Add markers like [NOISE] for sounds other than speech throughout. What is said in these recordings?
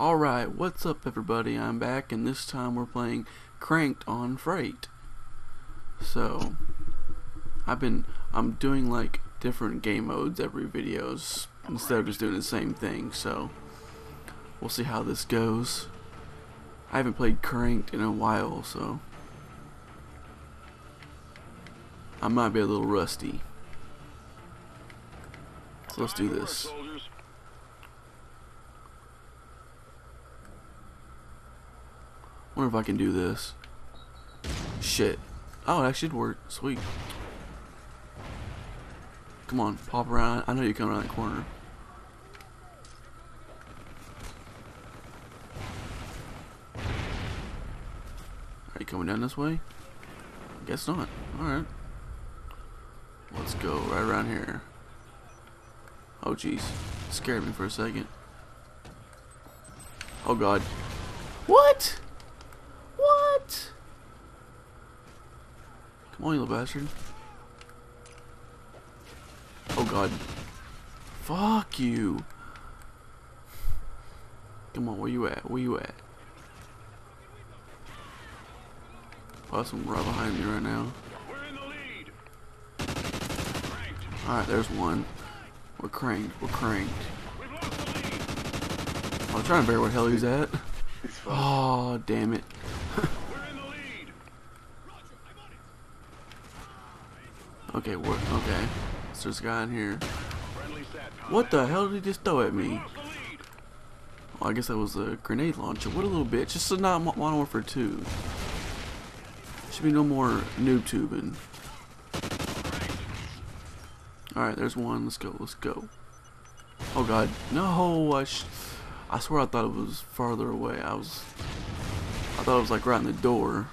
Alright, what's up everybody? I'm back and this time we're playing Cranked on Freight. So, I've been, I'm doing like different game modes every videos instead of just doing the same thing, so we'll see how this goes. I haven't played Cranked in a while, so I might be a little rusty. So let's do this. Wonder if I can do this. Shit. Oh, that should work. Sweet. Come on, pop around. I know you come around that corner. Are you coming down this way? Guess not. Alright. Let's go right around here. Oh jeez. Scared me for a second. Oh god. What? Come on, you little bastard. Oh god. Fuck you. Come on, where you at? Where you at? Some right behind me right now. Alright, there's one. We're cranked. We're cranked. I'm trying to figure where the hell he's at. Oh, damn it. Okay, what? Okay. So there's a guy in here. What the hell did he just throw at me? Well, I guess that was a grenade launcher. What a little bitch. Just not Modern Warfare 2. Should be no more noob tubing. Alright, there's one. Let's go. Let's go. Oh god. No, I, I swear I thought it was farther away. I was... I thought it was like right in the door.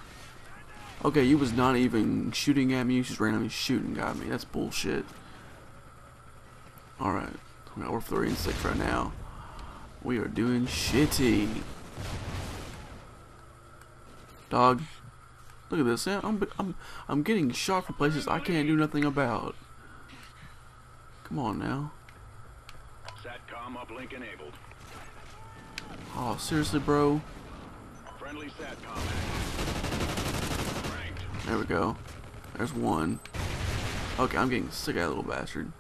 Okay, you was not even shooting at me. You just randomly shooting at me. That's bullshit. Alright. We're 3 and 6 right now. We are doing shitty. Dog. Look at this. I'm, I'm, I'm getting shot from places I can't do nothing about. Come on now. SATCOM uplink enabled. Oh, seriously, bro? Friendly SATCOM. There we go. There's one. Okay, I'm getting sick of that little bastard.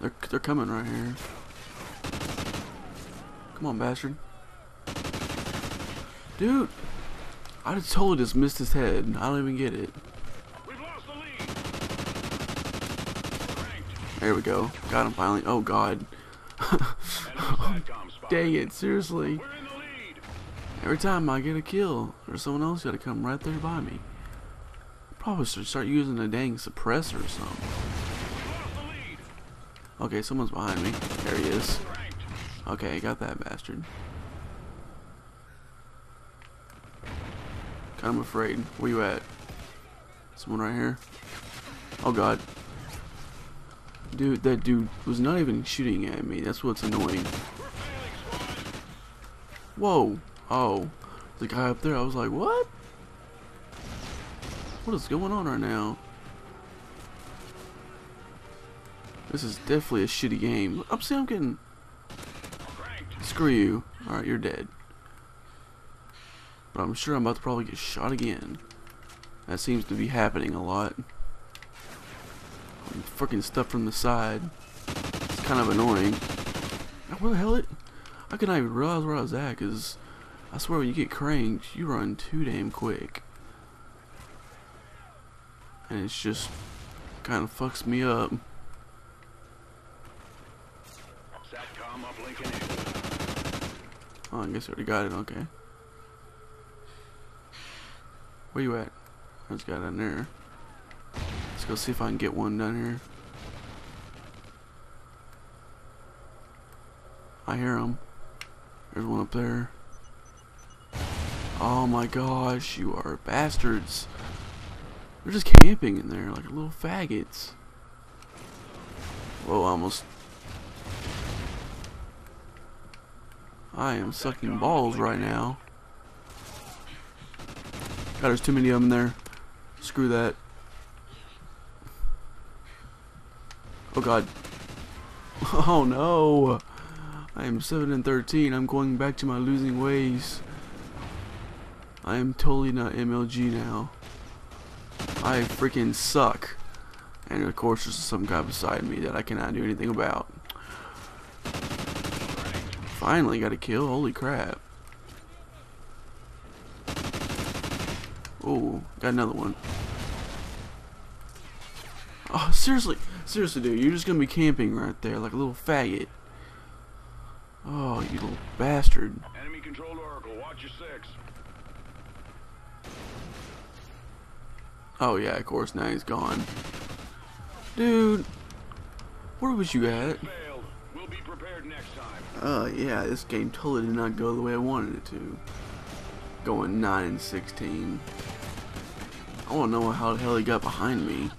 They're they're coming right here. Come on, bastard. Dude, I just totally just missed his head. I don't even get it. There we go. Got him finally. Oh god. [LAUGHS] Dang it, seriously. Every time I get a kill, there's someone else gotta come right there by me. Probably should start using a dang suppressor or something. Okay, someone's behind me. There he is. Okay, I got that bastard. Kind of afraid. Where you at? Someone right here? Oh god. Dude, that dude was not even shooting at me. That's what's annoying. Whoa. Oh. The guy up there, I was like, what? What is going on right now? This is definitely a shitty game. I'm see I'm getting Screw you. Alright, you're dead. But I'm sure I'm about to probably get shot again. That seems to be happening a lot. I'm Freaking stuff from the side. It's kind of annoying. Where the hell it? I could not even realize where I was at because I swear when you get cranked, you run too damn quick. And it's just kind of fucks me up. Oh, I guess I already got it, okay. Where you at? There's a guy down there. Let's go see if I can get one down here. I hear him. There's one up there. Oh my gosh, you are bastards. They're just camping in there like little faggots. Whoa, almost. I am sucking balls right now. God, there's too many of them there. Screw that. Oh god. [LAUGHS] Oh no! I am 7 and 13. I'm going back to my losing ways. I am totally not MLG now. I freaking suck. And of course there's some guy beside me that I cannot do anything about. Finally got a kill, holy crap. Oh, got another one. Oh, seriously, seriously, dude, you're just gonna be camping right there like a little faggot. Oh, you little bastard. Enemy controlled Oracle, watch your six. Oh yeah, of course, now he's gone. Dude, where was you at? Failed. We'll be prepared next time. Oh yeah, this game totally did not go the way I wanted it to. Going 9 and 16. I want to know how the hell he got behind me.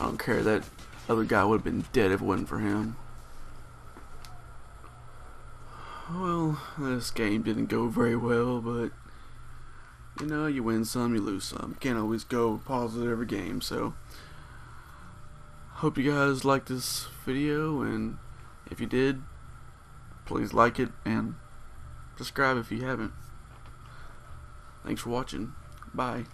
I don't care, that other guy would have been dead if it wasn't for him. Well, this game didn't go very well, but you know, you win some, you lose some. Can't always go positive every game, so hope you guys liked this video, and if you did, please like it and subscribe if you haven't. Thanks for watching. Bye.